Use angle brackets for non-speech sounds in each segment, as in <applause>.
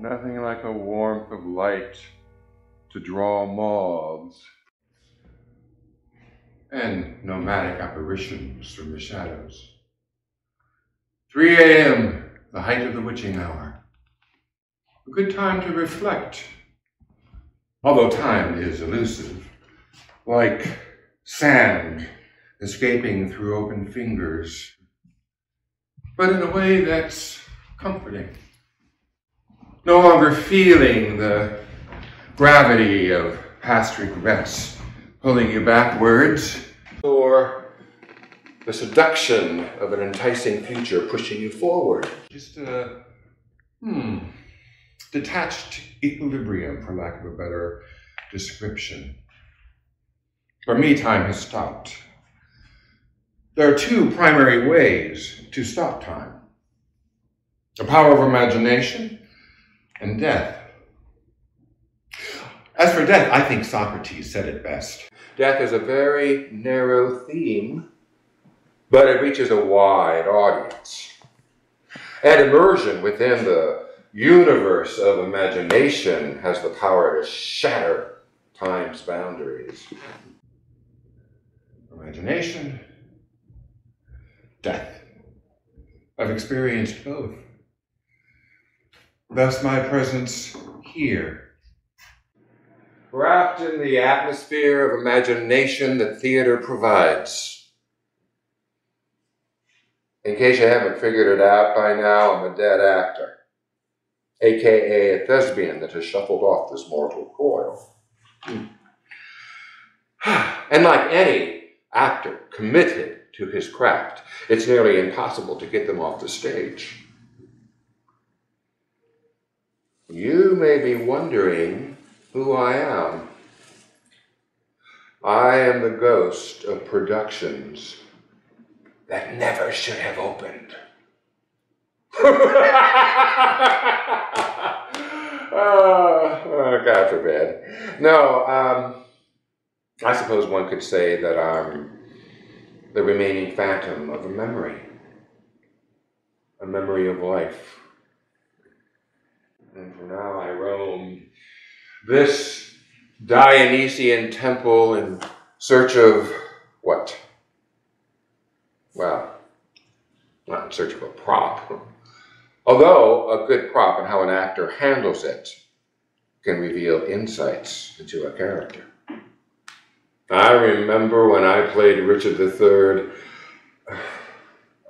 nothing like a warmth of light to draw moths and nomadic apparitions from the shadows. 3 a.m., the height of the witching hour. A good time to reflect, although time is elusive, like sand escaping through open fingers, but in a way that's comforting. No longer feeling the gravity of past regrets pulling you backwards, or the seduction of an enticing future pushing you forward. Just a, hmm, detached equilibrium, for lack of a better description. For me, time has stopped. There are two primary ways to stop time the power of imagination and death. As for death, I think Socrates said it best. Death is a very narrow theme, but it reaches a wide audience. And immersion within the universe of imagination has the power to shatter time's boundaries. Imagination, death. I've experienced both. Thus, my presence here wrapped in the atmosphere of imagination that theater provides. In case you haven't figured it out by now, I'm a dead actor, aka a thespian that has shuffled off this mortal coil. Hmm. <sighs> and like any actor committed to his craft, it's nearly impossible to get them off the stage. You may be wondering who I am. I am the ghost of productions that never should have opened. oh, <laughs> oh, God forbid. No, um, I suppose one could say that I'm the remaining phantom of a memory, a memory of life. And for now I roam this Dionysian temple in search of what? Well, not in search of a prop. Although a good prop and how an actor handles it can reveal insights into a character. I remember when I played Richard III. <sighs>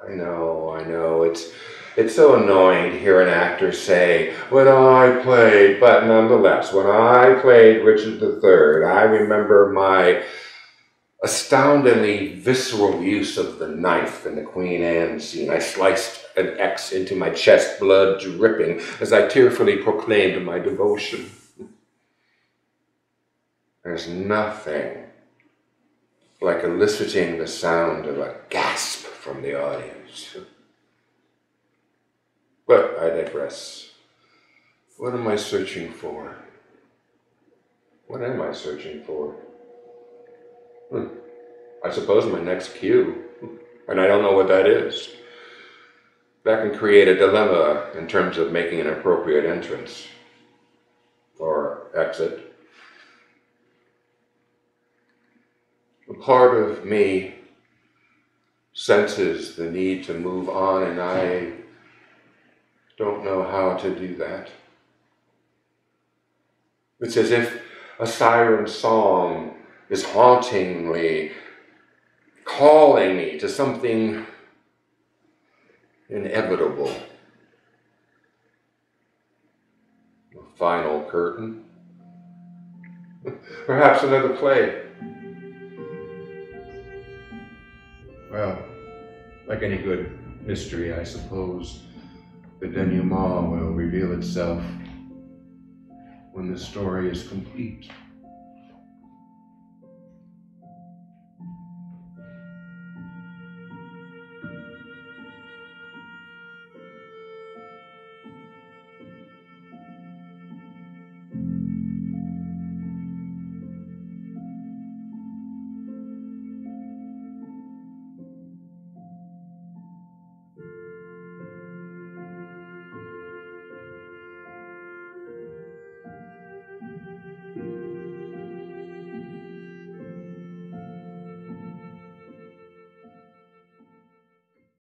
I know, I know, it's it's so annoying to hear an actor say, when I played, but nonetheless, when I played Richard III, I remember my astoundingly visceral use of the knife in the Queen Anne scene. I sliced an X into my chest, blood dripping, as I tearfully proclaimed my devotion. There's nothing like eliciting the sound of a gasp from the audience. But I digress. What am I searching for? What am I searching for? Hmm. I suppose my next cue, <laughs> and I don't know what that is. That can create a dilemma in terms of making an appropriate entrance or exit. A part of me senses the need to move on, and I don't know how to do that. It's as if a siren song is hauntingly calling me to something inevitable. A final curtain. <laughs> Perhaps another play. Well, like any good mystery, I suppose the denouement will reveal itself when the story is complete.